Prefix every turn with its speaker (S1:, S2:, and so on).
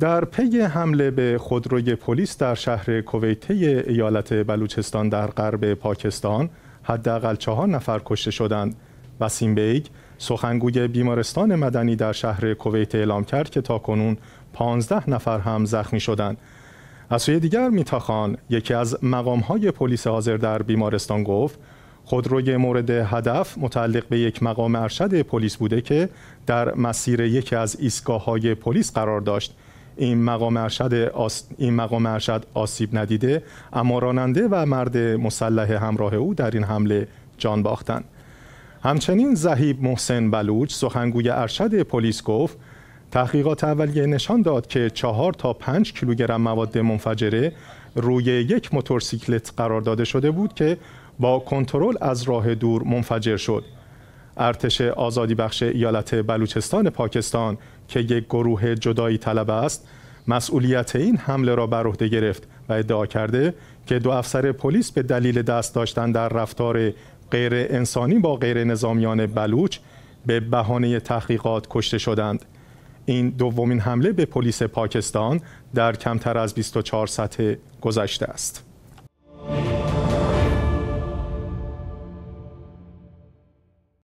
S1: در پی حمله به خودروی پلیس در شهر کویته ایالت بلوچستان در غرب پاکستان حداقل چهار نفر کشته شدند. وسیم بیگ سخنگوی بیمارستان مدنی در شهر کویته اعلام کرد که تاکنون 15 نفر هم زخمی شدند. از سوی دیگر میتاخان یکی از مقامهای پلیس حاضر در بیمارستان گفت خودروی مورد هدف متعلق به یک مقام ارشد پلیس بوده که در مسیر یکی از ایستگاه های پلیس قرار داشت این مقام ارشد, آس... این مقام ارشد آسیب ندیده اما راننده و مرد مسلح همراه او در این حمله جان باختند همچنین زهیب محسن بلوچ سخنگوی ارشد پلیس گفت تحقیقات اولیه نشان داد که چهار تا پنج کیلوگرم مواد منفجره روی یک موتورسیکلت قرار داده شده بود که با کنترل از راه دور منفجر شد. ارتش آزادی بخش ایالت بلوچستان پاکستان که یک گروه جدایی طلب است مسئولیت این حمله را بر عهده گرفت و ادعا کرده که دو افسر پلیس به دلیل دست داشتن در رفتار غیر انسانی با غیر نظامیان بلوچ به بهانه تحقیقات کشته شدند. این دومین حمله به پلیس پاکستان در کمتر از 24 ساعت گذشته است.